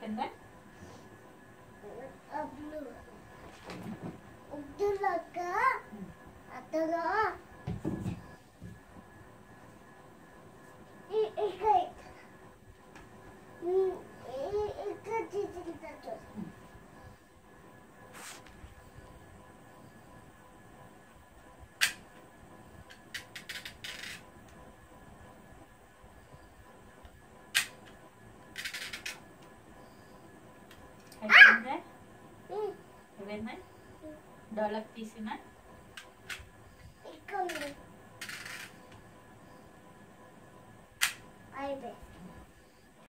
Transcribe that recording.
Second one. Thank you. में? ढलक तीस में?